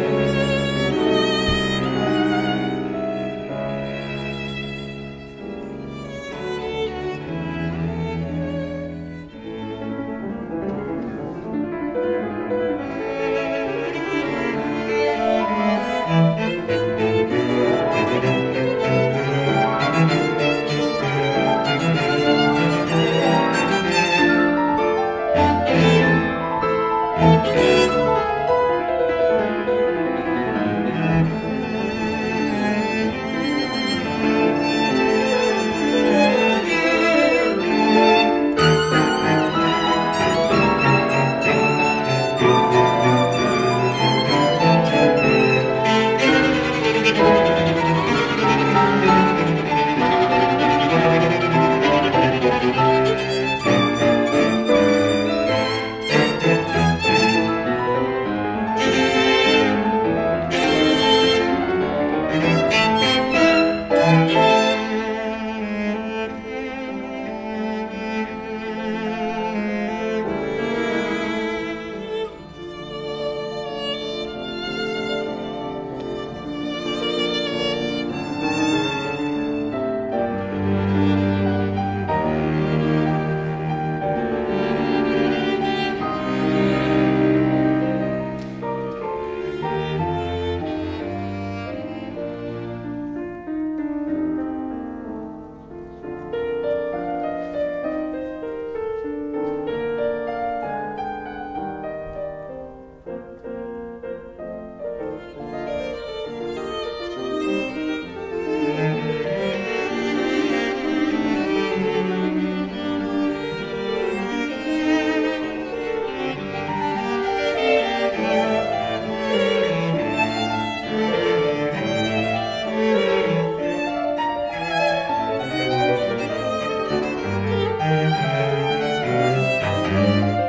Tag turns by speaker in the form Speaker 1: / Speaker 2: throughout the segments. Speaker 1: Thank you.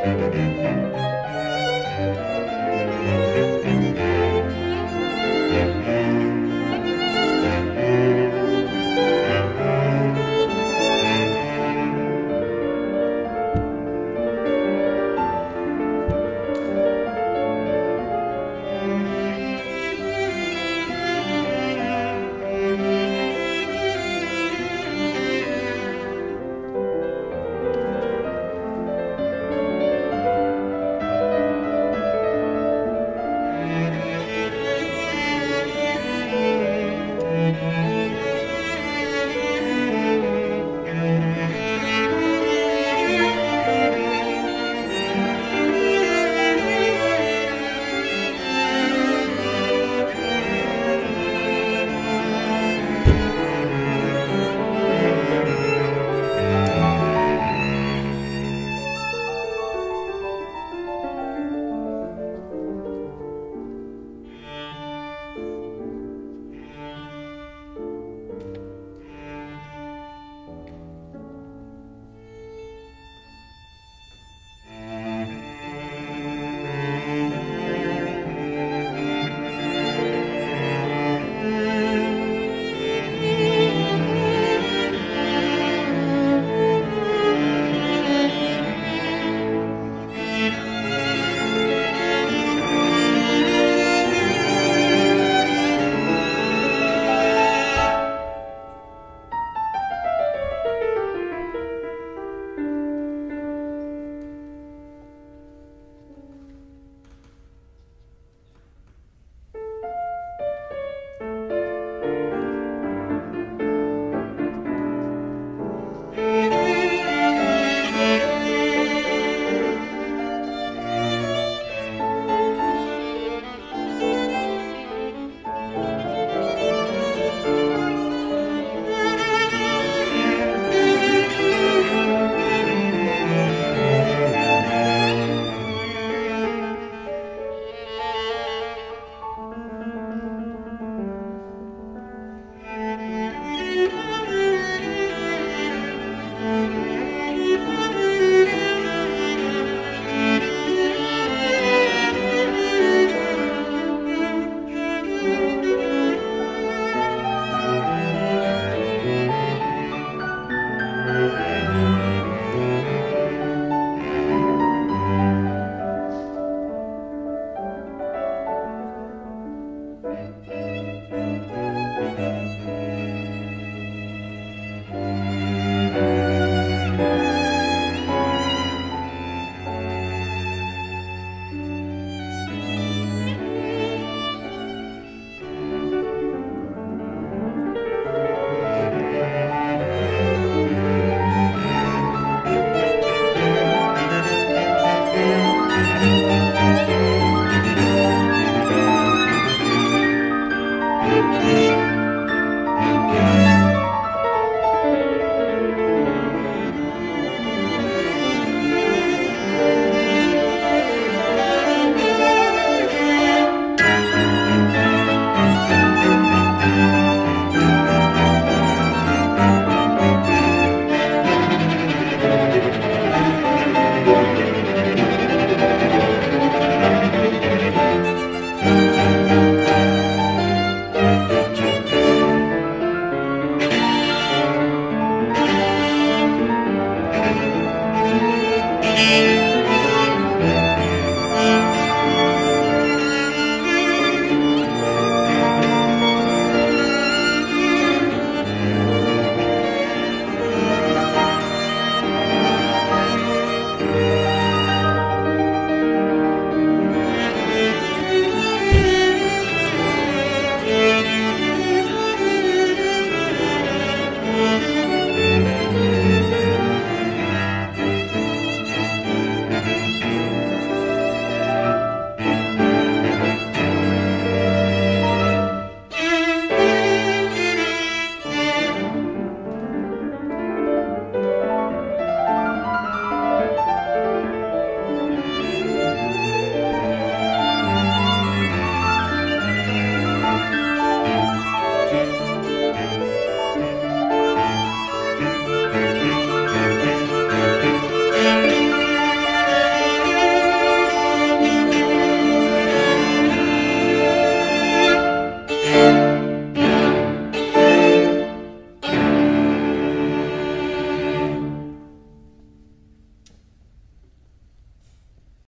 Speaker 1: Música